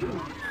Yeah.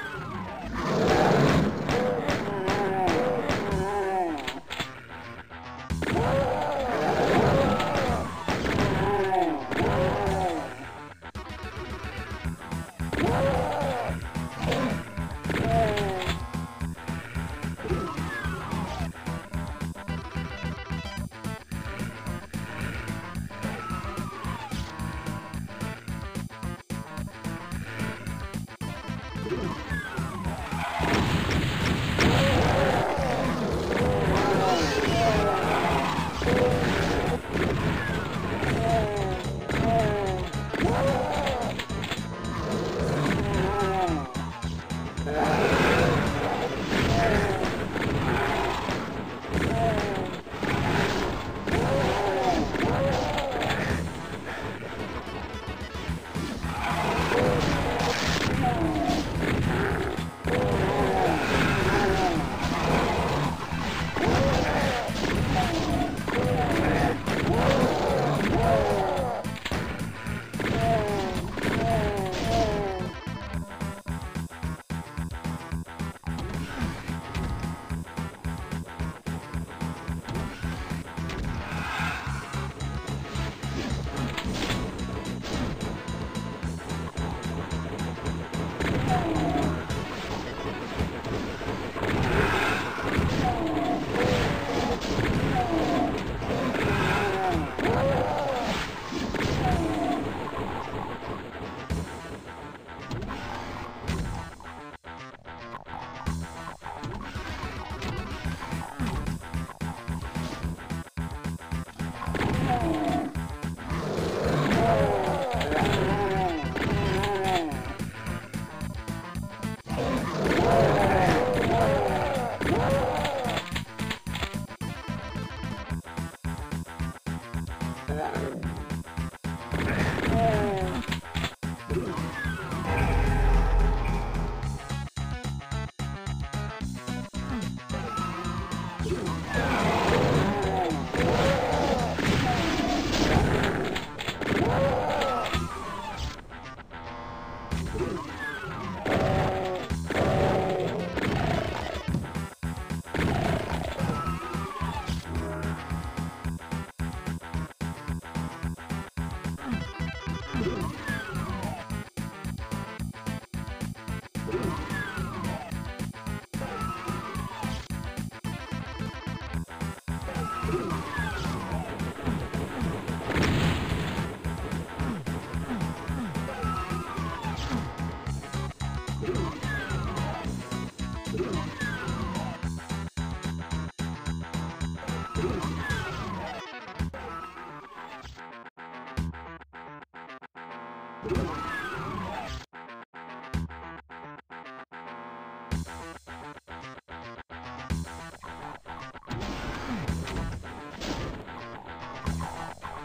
だ。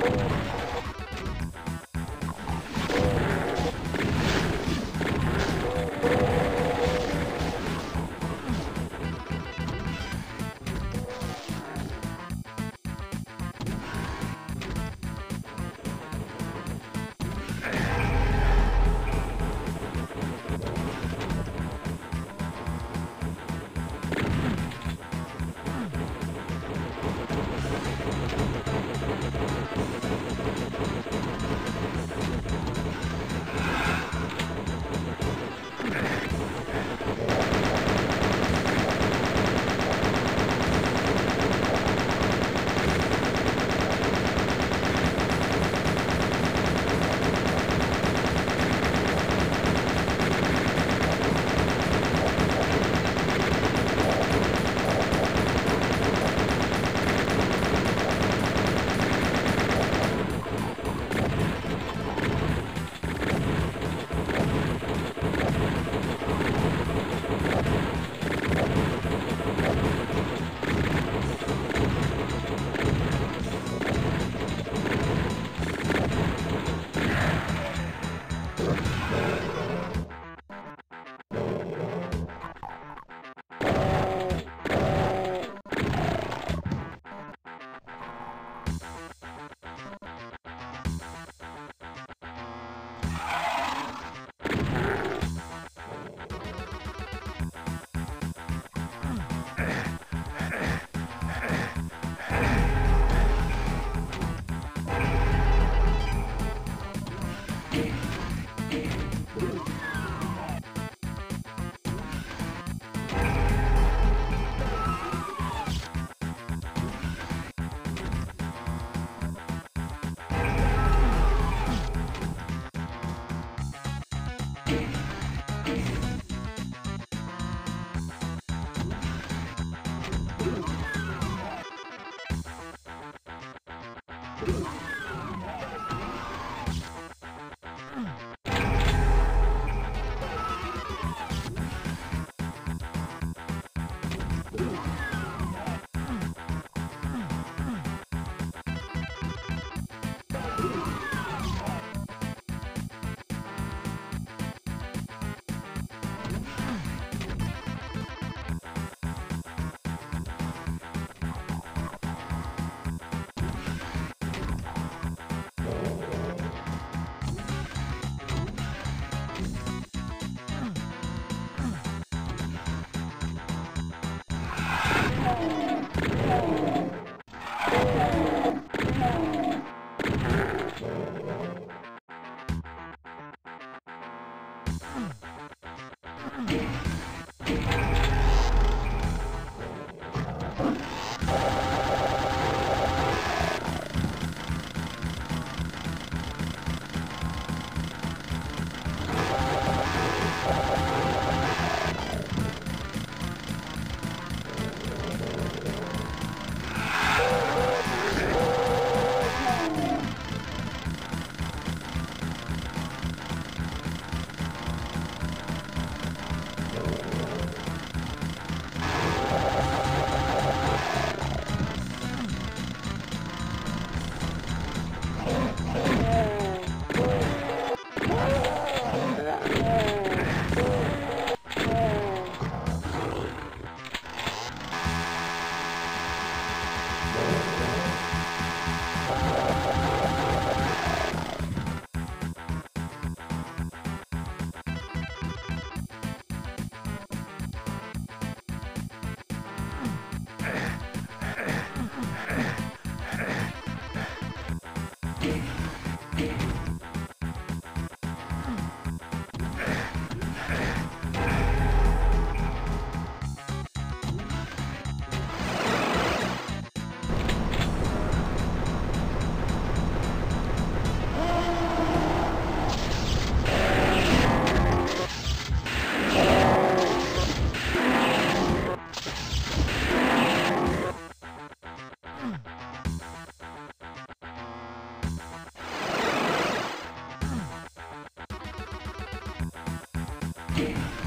You Yeah.